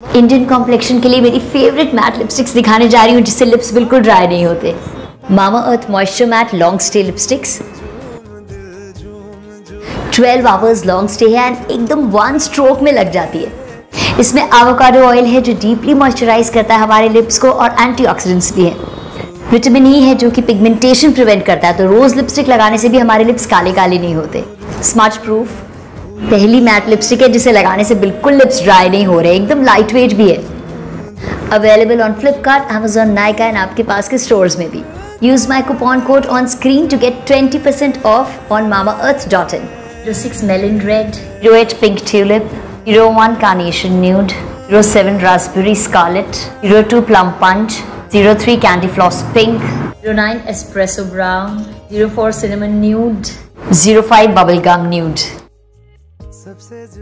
Indian complexion के लिए मेरी फेवरेट मैट लिपस्टिक्स दिखाने जा रही हूँ, जिससे लिप्स बिल्कुल ड्राई नहीं होते। Mamaearth moisture matte long stay lipsticks 12 hours long stay है एंड एकदम वन स्ट्रोक में लग जाती है। इसमें एवोकाडो ऑयल है जो डीपली मॉइस्चराइज करता है हमारे लिप्स को और एंटीऑक्सीडेंट्स भी है। विटामिन ई है जो कि पिगमेंटेशन प्रिवेंट करता है तो रोज लिपस्टिक लगाने से भी हमारे लिप्स काले काले नहीं होते। स्मच प्रूफ पहली मैट लिपस्टिक है जिसे लगाने से बिल्कुल लिप्स ड्राई नहीं हो रहे, एकदम लाइट वेट भी है। Available on Flipkart Amazon Nykaa and आपके पास के स्टोर्स में भी। Use my coupon code on screen to get 20% off on Mamaearth dot in zero six melon red zero eight pink tulip zero one carnation nude zero seven raspberry scarlet zero two plum punch zero three candy floss pink zero nine espresso brown zero four cinnamon nude zero five bubble gum nude सबसे जो